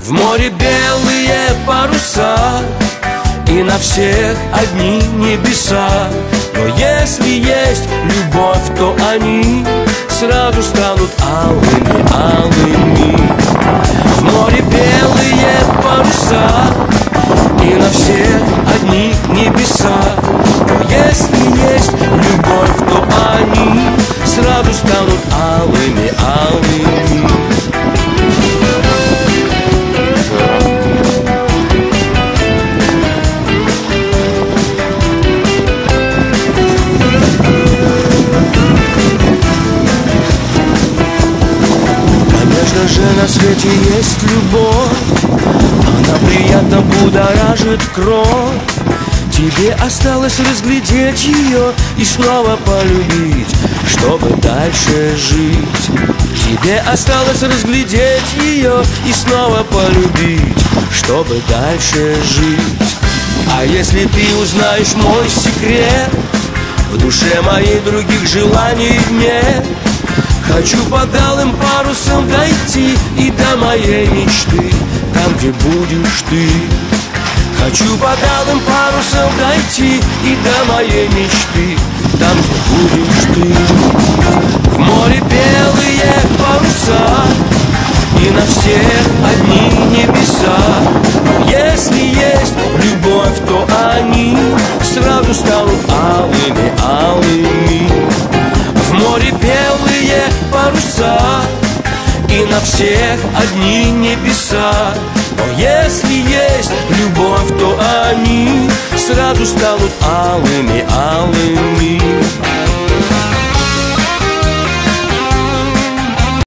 В море белые паруса И на всех одни небеса. Но если есть любовь, то они Сразу станут алыми, алыми. В море белые паруса И на всех одни небеса. Но если есть любовь, то они Сразу станут алыми, на свете есть любовь. Она приятно будоражит кровь. Тебе осталось разглядеть ее и снова полюбить Чтобы дальше жить. Тебе осталось разглядеть ее и снова полюбить Чтобы дальше жить. А если ты узнаешь мой секрет В душе моей других желаний нет Хочу под алым парусом дойти И до моей мечты Там, где будешь ты. Хочу под алым парусом дойти И до моей мечты Там, где будешь ты. В море белые паруса И на всех одни небеса. Если есть любовь, то они Сразу станут на всех одни небеса. Но если есть любовь, то они Сразу станут алыми, алыми